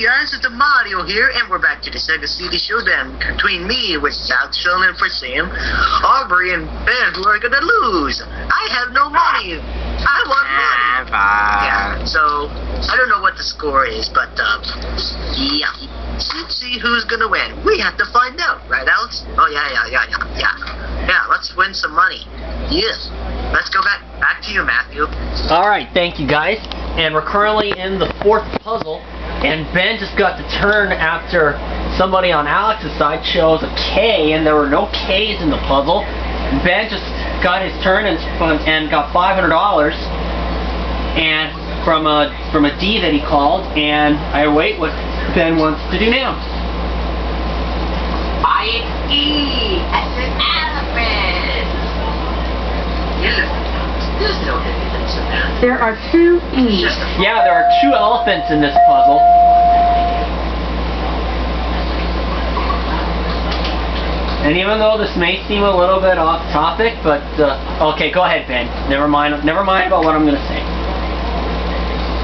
Hey guys, it's Mario here, and we're back to the Sega CD Showdown between me with South Sheldon for Sam, Aubrey, and Ben who are gonna lose. I have no money. I want money. Yeah, so I don't know what the score is, but uh, yeah. Let's see who's gonna win. We have to find out, right, Alex? Oh yeah, yeah, yeah, yeah, yeah. Yeah, let's win some money. Yes. Let's go back back to you, Matthew. Alright, thank you guys. And we're currently in the fourth puzzle. And Ben just got the turn after somebody on Alex's side chose a K, and there were no K's in the puzzle. Ben just got his turn and, and got $500 and from a from a D that he called, and I wait what Ben wants to do now. I E as an elephant. There's no evidence of that. There are two E's. Yeah, there are two elephants in this puzzle. And even though this may seem a little bit off topic, but uh, okay, go ahead, Ben. Never mind. Never mind about what I'm gonna say.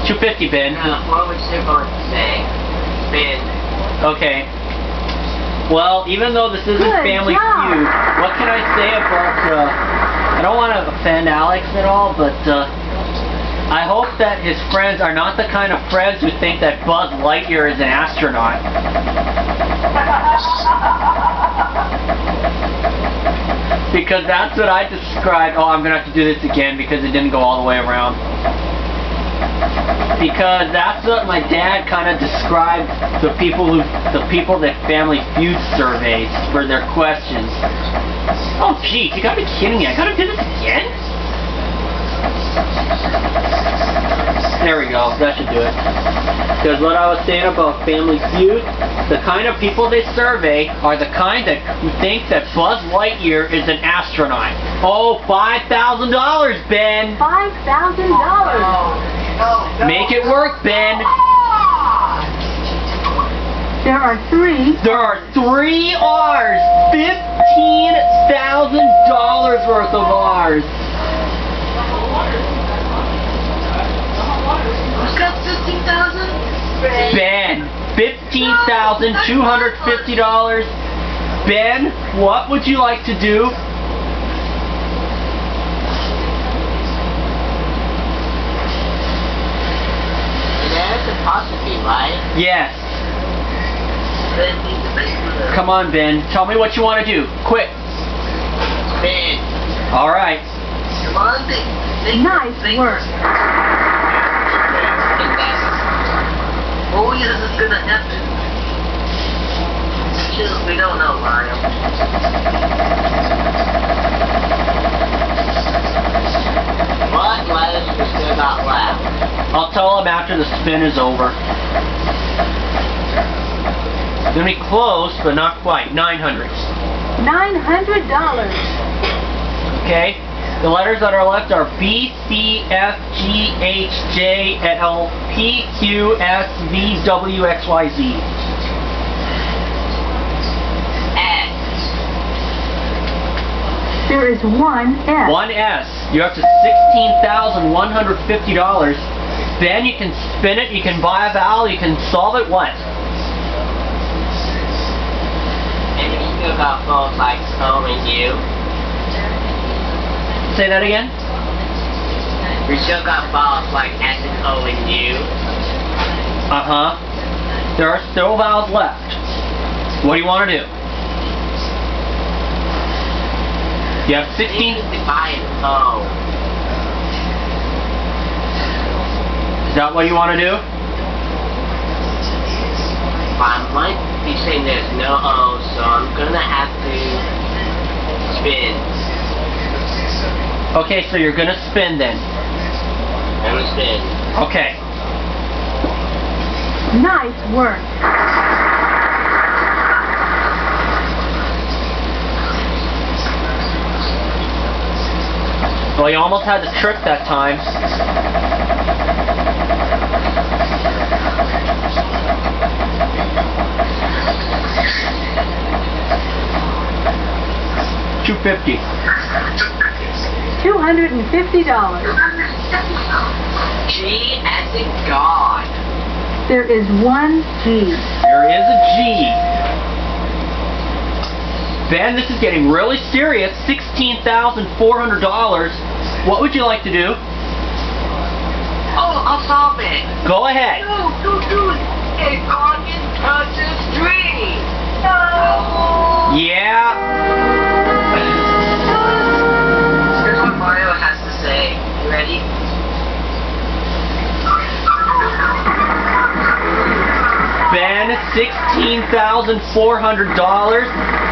250, Ben. Now, what would you going to say? Ben. Okay. Well, even though this isn't Good Family job. Feud, what can I say about? Uh, I don't want to offend Alex at all, but uh, I hope that his friends are not the kind of friends who think that Buzz Lightyear is an astronaut. Because that's what I described. Oh, I'm gonna have to do this again because it didn't go all the way around. Because that's what my dad kind of described the people who, the people that Family Feud surveys for their questions. Oh, gee, you gotta be kidding me! I gotta do this again? There we go. That should do it. Because what I was saying about Family Feud, the kind of people they survey are the kind that think that Buzz Lightyear is an astronaut. Oh, five thousand dollars, Ben. Five thousand dollars. Make it work, Ben. There are three. There are three R's. Fifteen thousand dollars worth of R's. Who's got fifteen thousand? Ben, fifteen thousand two hundred fifty dollars. Ben, what would you like to do? There's a right? Yes. Ben needs to make the Come on, Ben. Tell me what you want to do. Quick. Ben. All right. Come on, think. think Nice work. This is gonna happen. Just, we don't know, Mario. what letters we still got left? I'll tell him after the spin is over. It's Gonna be close, but not quite. 900. Nine hundred dollars. Okay? The letters that are left are B, C, F, G, H, J, L, P, Q, S, V, W, X, Y, Z. S. There is one S. One S. You're up to $16,150. Then you can spin it, you can buy a vowel, you can solve it. What? And we still got both like O and U. Say that again? We still got both like S and O and U. Uh huh. There are still vowels left. What do you want to do? You have 16. need to buy. Is that what you want to do? I might be saying there's no O, so I'm gonna have to spin. Okay, so you're gonna spin then. I'm gonna spin. Okay. Nice work. Well, you almost had the trick that time. Two fifty. Two hundred and fifty dollars. G as in God. There is one G. There is a G. Ben, this is getting really serious. $16,400. What would you like to do? Oh, I'll solve it. Go ahead. No, don't do it. It onion touches tree. No. $16,400.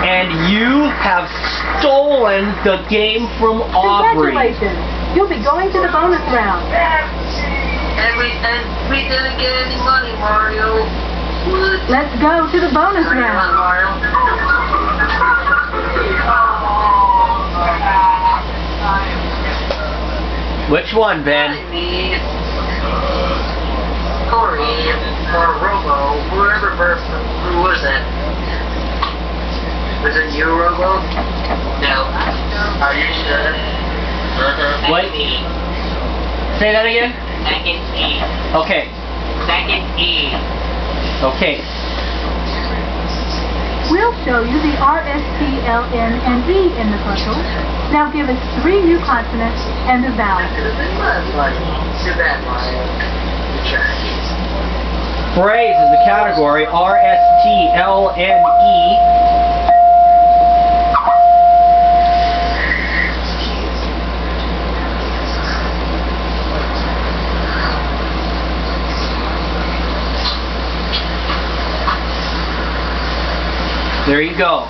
And you have stolen the game from Aubrey. Congratulations. You'll be going to the bonus round. And we and we didn't get any money, Mario. What? Let's go to the bonus Come on, round. Mario. Which one, Ben? I need Corey or Robo, whoever first, who was it? Was it you, Robo? No. Are you sure? Uh-huh. What? Second E. Say that again? Second E. Okay. Second E. Okay. We'll show you the R, S, T, L, N, and E in the puzzle. Now give us three new consonants and a vowel. Could have been fun, but too bad, Mario. You tried. Phrase is the category R S T L N E. There you go.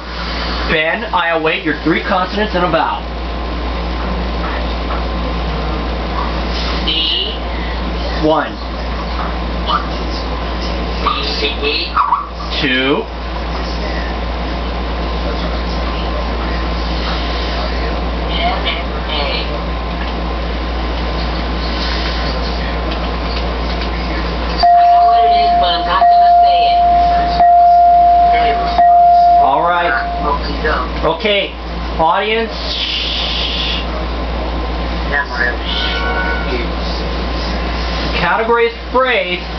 Ben, I await your three consonants and a vowel. E. One. Two, all right. Okay, audience. Category is phrase.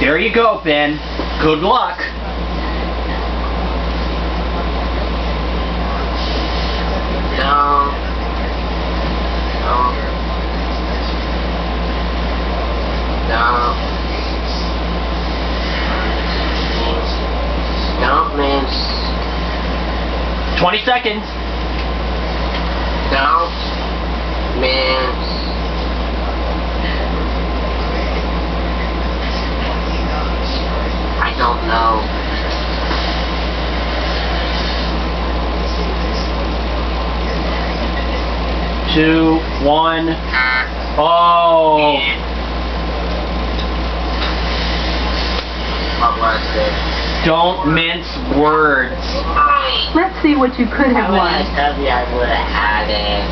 There you go, Ben. Good luck. No. No. No. No, man. 20 seconds. No. Man. I don't know. Two, one. Oh. What was it? Don't mince words. Let's see what you could have won. I would have had it.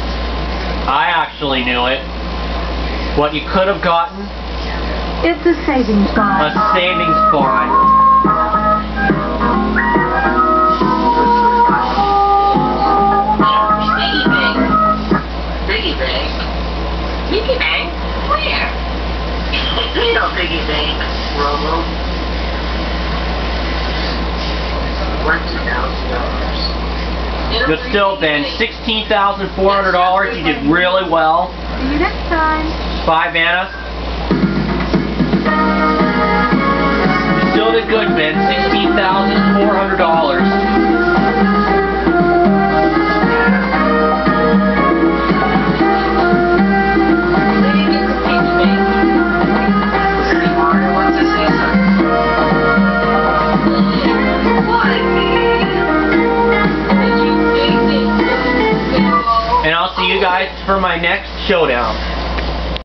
I actually knew it. What you could have gotten? It's a savings bond. A savings bond. Still, Ben, $16,400. You did really well. See you next time. Bye, Vanna. You still did good, Ben. $16,400.